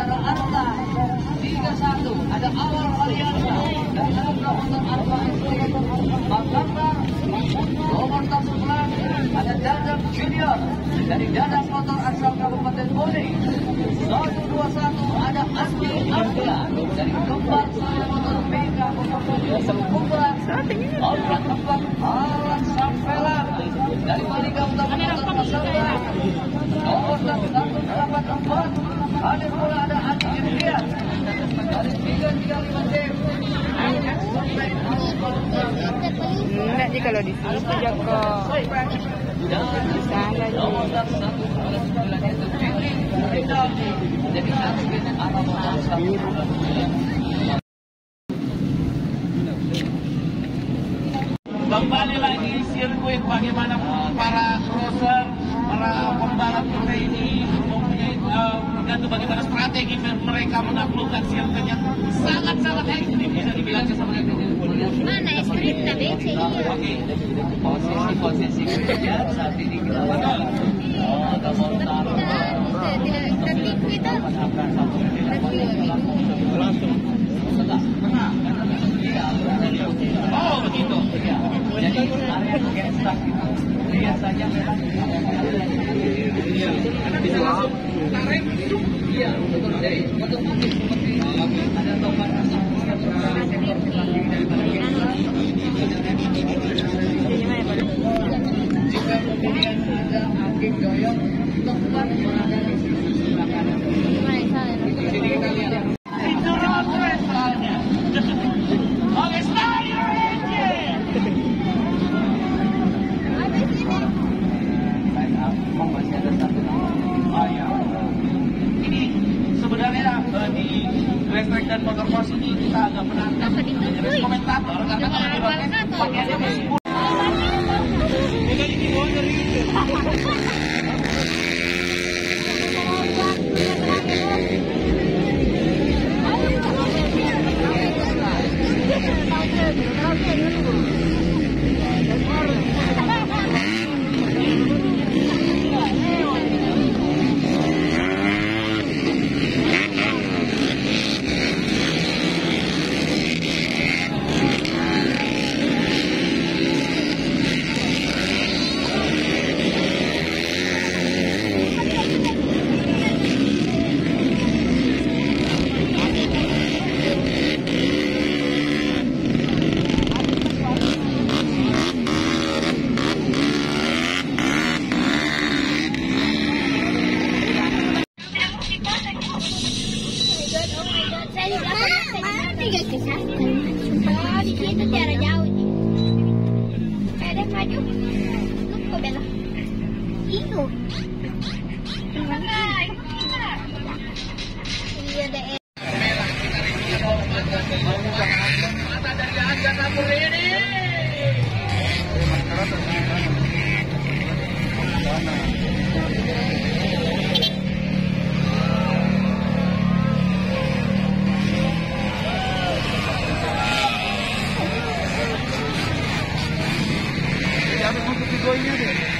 saudara Arta Liga 1 ada awal Aliansa dan untuk Arta Makamba nomor 11 ada Dadang Junior dari Dadang Motor Asal Kabupaten Bone. 121 ada Asmi dari Kembar Motor Sempurna dari Malika ini arah motor satu dua sembilan. Kembali lagi sirkuit bagaimana para crosser, para pembalap ini eh, tergantung bagaimana strategi mereka menaklukkan sirkuit yang sangat-sangat ekstrim bisa dibilang sama Mana es krim na beche iya. Oke, Posisi-posisi. Saat ini kita Track dan Motorcross ini kita agak menantang komentator karena kalau di race pakaiannya masih Saya ごい嫌。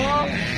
Oh.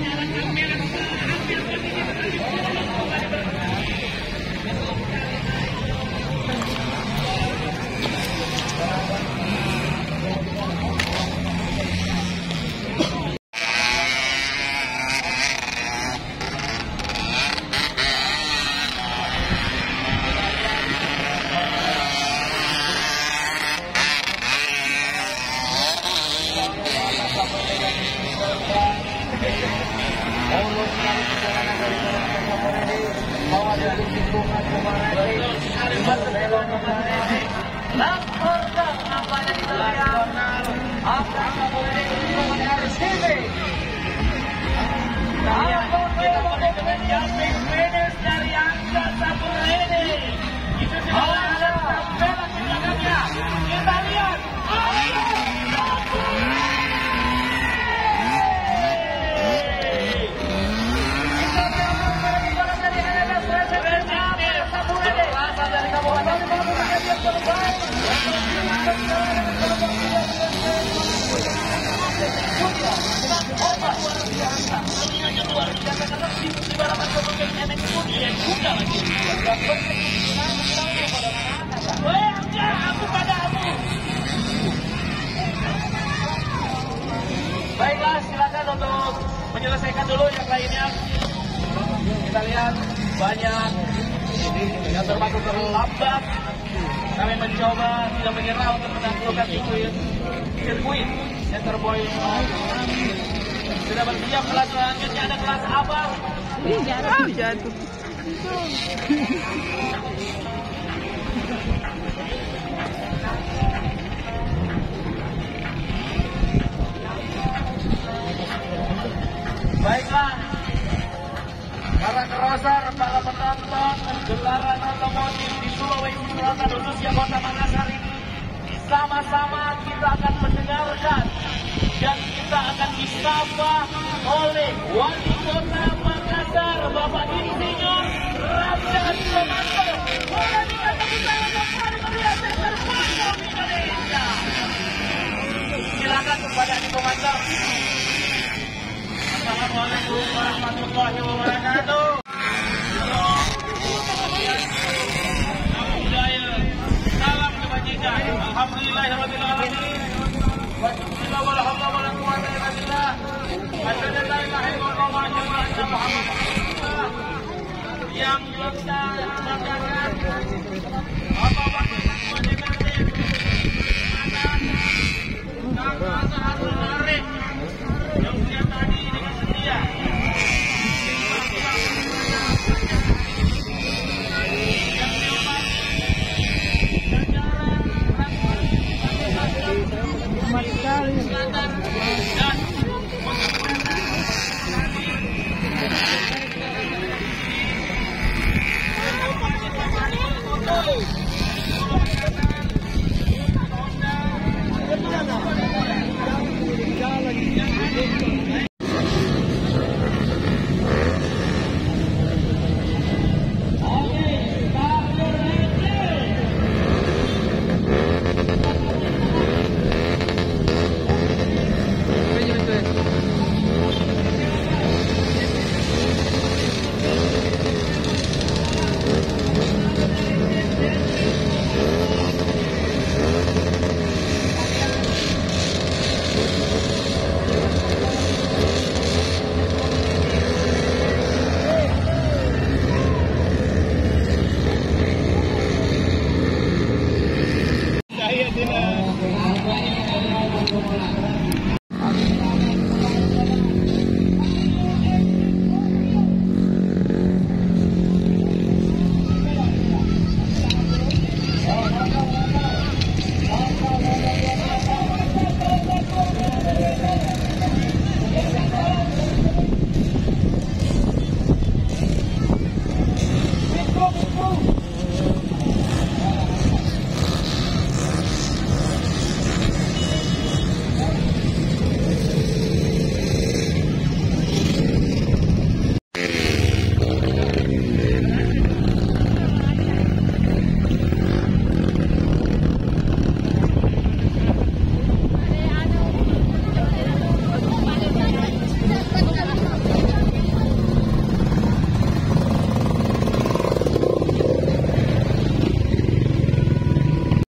Laporkan aku padamu. Baiklah, silakan untuk menyelesaikan dulu yang lainnya. Kita lihat banyak yang termasuk terlambat. Kami mencoba tidak menyerah untuk menaklukkan sirkuit sirkuit center point. Sudah bersiap kelas selanjutnya ada kelas apa? Oh, jatuh. Wa asyhadu anna Muhammadar Rasulullah. Yang